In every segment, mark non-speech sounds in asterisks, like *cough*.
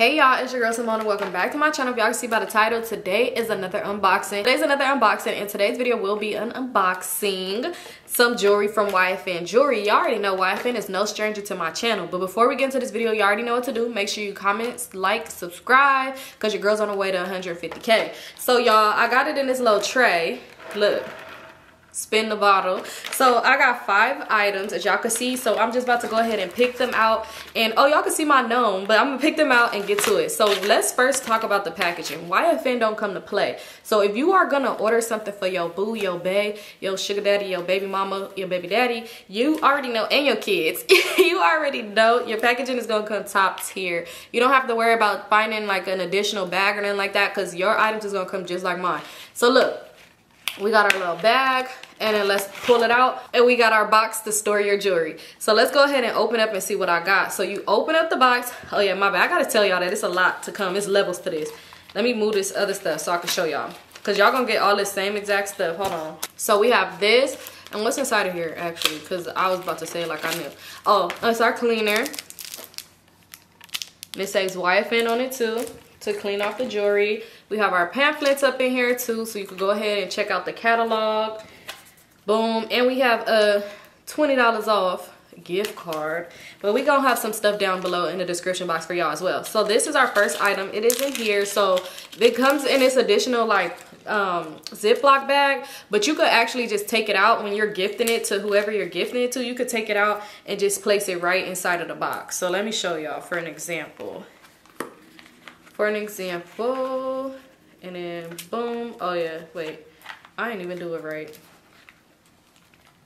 Hey y'all, it's your girl Symone. Welcome back to my channel. If y'all can see by the title, today is another unboxing. Today's another unboxing and today's video will be an unboxing some jewelry from YFN Jewelry. Y'all already know YFN is no stranger to my channel. But before we get into this video, you already know what to do. Make sure you comment, like, subscribe, because your girl's on the way to 150K. So y'all, I got it in this little tray. Look, spin the bottle. So i got five items as y'all can see. So i'm just about to go ahead and pick them out. And oh y'all can see my gnome but i'm gonna pick them out and get to it. So let's first talk about the packaging. Why a YFN don't come to play? So if you are gonna order something for your boo your bae your sugar daddy your baby mama your baby daddy you already know and your kids *laughs* you already know your packaging is gonna come top tier. You don't have to worry about finding like an additional bag or anything like that because your items is gonna come just like mine. So look we got our little bag and then let's pull it out and we got our box to store your jewelry. So let's go ahead and open up and see what i got. So you open up the box. Oh yeah my bad. I gotta tell y'all that it's a lot to come. It's levels to this. Let me move this other stuff so i can show y'all. Because y'all gonna get all the same exact stuff. Hold on. So we have this and what's inside of here actually? Because i was about to say like i knew. Oh it's our cleaner. This says yfn on it too to clean off the jewelry. We have our pamphlets up in here too, so you can go ahead and check out the catalog. Boom. And we have a $20 off gift card. But we gonna have some stuff down below in the description box for y'all as well. So this is our first item. It is in here. So it comes in this additional like um ziploc bag but you could actually just take it out when you're gifting it to whoever you're gifting it to you could take it out and just place it right inside of the box so let me show y'all for an example for an example and then boom oh yeah wait i didn't even do it right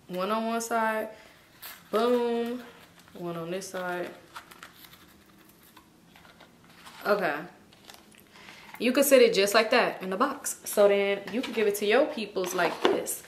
one on one side boom one on this side. Okay. You could sit it just like that in the box. So then you could give it to your peoples like this.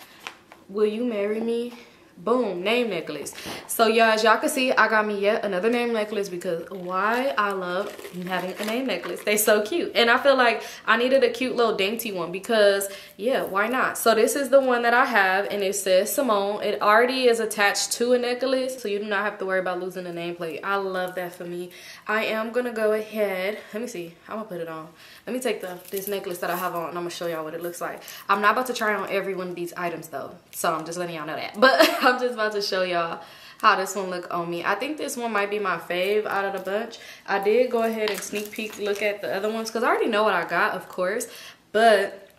Will you marry me boom name necklace. So y'all as y'all can see i got me yet another name necklace because why i love having a name necklace. They so cute. And i feel like i needed a cute little dainty one because yeah why not? So this is the one that i have and it says symone. It already is attached to a necklace so you do not have to worry about losing the nameplate. I love that for me. I am gonna go ahead. Let me see. I'm gonna put it on? Let me take the this necklace that i have on and i'm gonna show y'all what it looks like. I'm not about to try on every one of these items though so i'm just letting y'all know that. *laughs* But I'm just about to show y'all how this one look on me. I think this one might be my fave out of the bunch. I did go ahead and sneak peek look at the other ones because I already know what I got, of course. But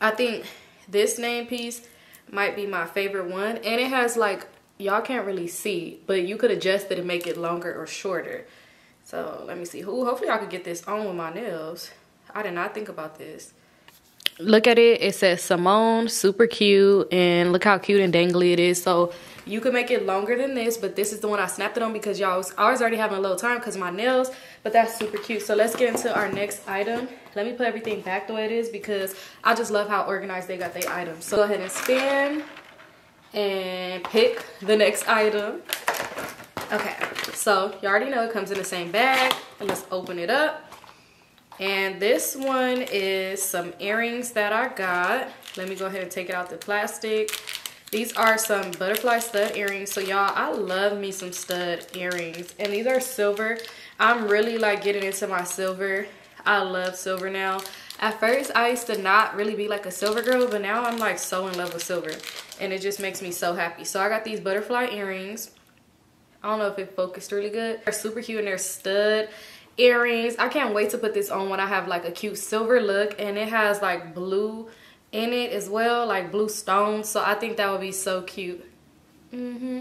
I think this name piece might be my favorite one. And it has like, y'all can't really see, but you could adjust it and make it longer or shorter. So let me see. Ooh, hopefully I could get this on with my nails. I did not think about this look at it it says symone super cute and look how cute and dangly it is. So you could make it longer than this but this is the one i snapped it on because y'all was was already having a little time because my nails but that's super cute. So let's get into our next item. Let me put everything back the way it is because i just love how organized they got their items. So go ahead and spin and pick the next item. Okay so you already know it comes in the same bag and let's open it up and this one is some earrings that I got. Let me go ahead and take it out the plastic. These are some butterfly stud earrings. So y'all, I love me some stud earrings. And these are silver. I'm really like getting into my silver. I love silver now. At first, I used to not really be like a silver girl, but now I'm like so in love with silver. And it just makes me so happy. So I got these butterfly earrings. I don't know if it focused really good. They're super cute and they're stud earrings. I can't wait to put this on when i have like a cute silver look and it has like blue in it as well like blue stones so i think that would be so cute. Mm hmm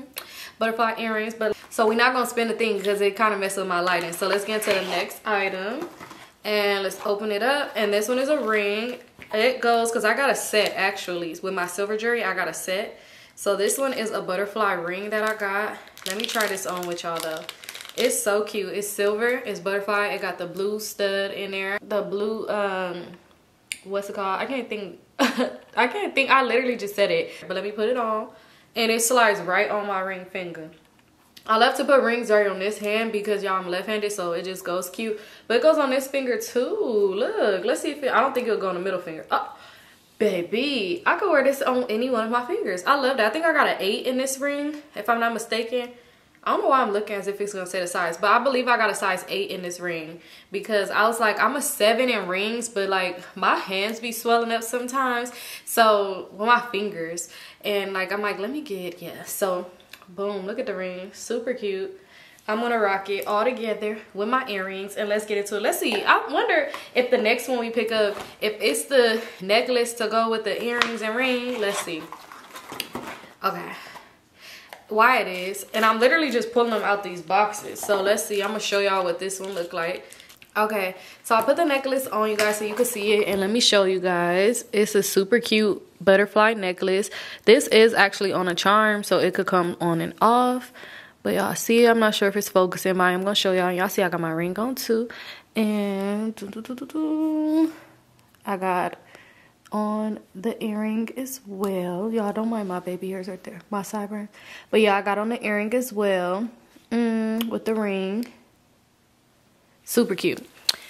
butterfly earrings but so we're not gonna spin the thing because it kind of messes with my lighting. So let's get into the next item and let's open it up and this one is a ring. It goes because i got a set actually. With my silver jewelry i got a set. So this one is a butterfly ring that i got. Let me try this on with y'all though it's so cute it's silver it's butterfly it got the blue stud in there the blue um what's it called i can't think *laughs* i can't think i literally just said it but let me put it on and it slides right on my ring finger I love to put rings right on this hand because y'all I'm left-handed so it just goes cute. But it goes on this finger too. Look, let's see if it, I don't think it'll go on the middle finger. Oh, baby, I could wear this on any one of my fingers. I love that. I think I got an eight in this ring if I'm not mistaken. I don't know why I'm looking as if it's gonna say the size, but I believe I got a size eight in this ring because I was like, I'm a seven in rings, but like my hands be swelling up sometimes. So with my fingers and like, I'm like, let me get, yeah. So boom, look at the ring, super cute. I'm gonna rock it all together with my earrings and let's get into it. Let's see, I wonder if the next one we pick up, if it's the necklace to go with the earrings and ring, let's see. Okay why it is and i'm literally just pulling them out these boxes. So let's see. I'm gonna show y'all what this one look like. Okay. So i put the necklace on you guys so you can see it and let me show you guys. It's a super cute butterfly necklace. This is actually on a charm so it could come on and off. But y'all see i'm not sure if it's focusing but i'm gonna show y'all. Y'all see i got my ring on too. And doo -doo -doo. I got on the earring as well. Y'all don't mind my baby hairs right there, my sideburn. But yeah, I got on the earring as well mm, with the ring. Super cute.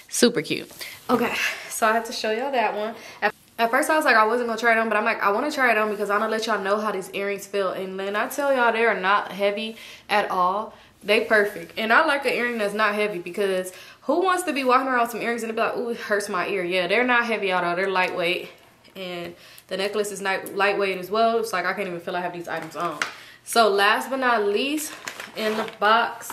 Super cute. Okay, so I have to show y'all that one. At, at first I was like I wasn't gonna try it on, but I'm like I want to try it on because I want to let y'all know how these earrings feel. And then I tell y'all they are not heavy at all. They perfect. And I like an earring that's not heavy because who wants to be walking around with some earrings and be like, ooh, it hurts my ear. Yeah, they're not heavy at all. They're lightweight and the necklace is not lightweight as well. It's like i can't even feel i have these items on. So last but not least in the box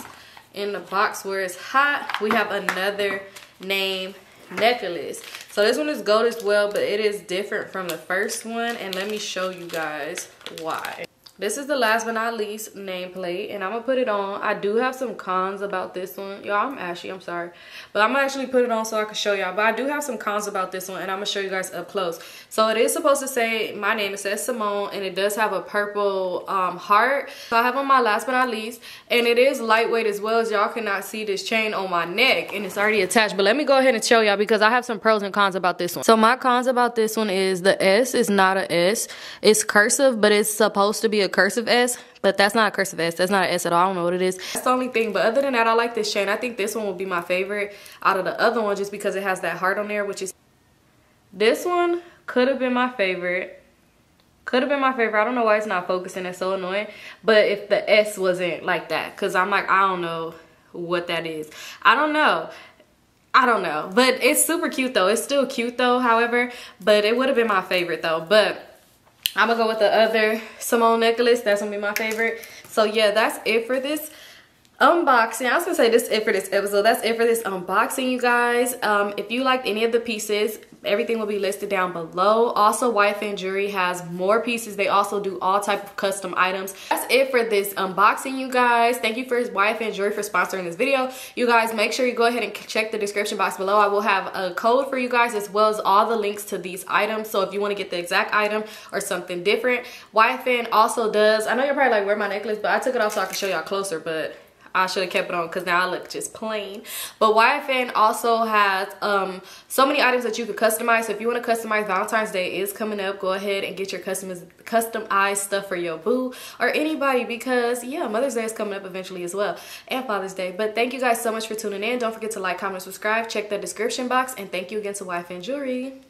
in the box where it's hot we have another name necklace. So this one is gold as well but it is different from the first one and let me show you guys why this is the last but not least nameplate and i'm gonna put it on. I do have some cons about this one. Y'all i'm ashy i'm sorry. But i'm gonna actually put it on so i can show y'all. But i do have some cons about this one and i'm gonna show you guys up close. So it is supposed to say my name it says symone and it does have a purple um, heart. So i have on my last but not least and it is lightweight as well as y'all cannot see this chain on my neck and it's already attached. But let me go ahead and show y'all because i have some pros and cons about this one. So my cons about this one is the s is not a s. It's cursive but it's supposed to be a cursive S, but that's not a cursive S. That's not an S at all. I don't know what it is. That's the only thing. But other than that, I like this chain. I think this one will be my favorite out of the other one just because it has that heart on there, which is... This one could have been my favorite. Could have been my favorite. I don't know why it's not focusing. It's so annoying. But if the S wasn't like that, because I'm like, I don't know what that is. I don't know. I don't know. But it's super cute though. It's still cute though, however. But it would have been my favorite though. But I'm gonna go with the other Symone necklace. That's gonna be my favorite. So yeah, that's it for this unboxing. I was gonna say this it for this episode. That's it for this unboxing, you guys. Um, if you liked any of the pieces, everything will be listed down below. Also YFN jewelry has more pieces. They also do all type of custom items. That's it for this unboxing you guys. Thank you for YFN jewelry for sponsoring this video. You guys make sure you go ahead and check the description box below. I will have a code for you guys as well as all the links to these items. So if you want to get the exact item or something different YFN also does i know you're probably like where my necklace? But i took it off so i can show y'all closer but I should have kept it on because now I look just plain. But YFN also has um, so many items that you could customize. So if you want to customize, Valentine's Day is coming up. Go ahead and get your customiz customized stuff for your boo or anybody because, yeah, Mother's Day is coming up eventually as well. And Father's Day. But thank you guys so much for tuning in. Don't forget to like, comment, subscribe. Check the description box. And thank you again to YFN Jewelry.